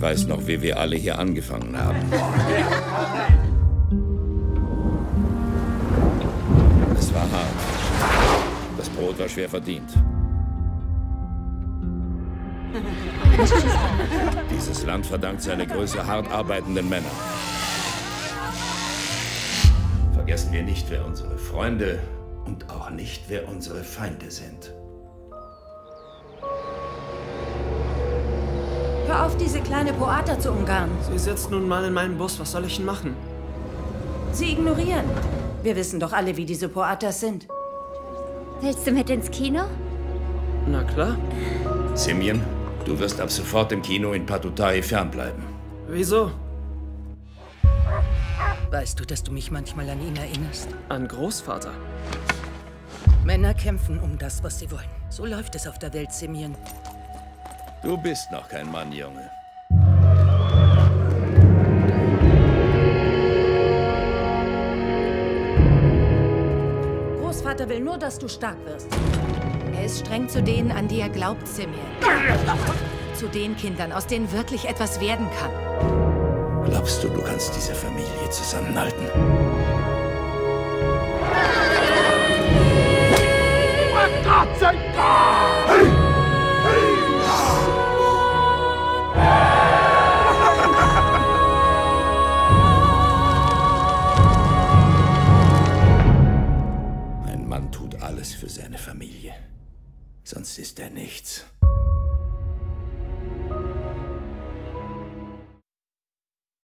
Ich weiß noch, wie wir alle hier angefangen haben. Es war hart. Das Brot war schwer verdient. Dieses Land verdankt seine Größe hart arbeitenden Männern. Vergessen wir nicht, wer unsere Freunde und auch nicht, wer unsere Feinde sind. Hör auf, diese kleine Poata zu umgarnen. Sie sitzt nun mal in meinen Bus. Was soll ich denn machen? Sie ignorieren. Wir wissen doch alle, wie diese Poatas sind. Willst du mit ins Kino? Na klar. Simeon, du wirst ab sofort im Kino in Patutai fernbleiben. Wieso? Weißt du, dass du mich manchmal an ihn erinnerst? An Großvater. Männer kämpfen um das, was sie wollen. So läuft es auf der Welt, Simeon. Du bist noch kein Mann, Junge. Großvater will nur, dass du stark wirst. Er ist streng zu denen, an die er glaubt, Simeon. zu den Kindern, aus denen wirklich etwas werden kann. Glaubst du, du kannst diese Familie zusammenhalten? Tut alles für seine Familie. Sonst ist er nichts.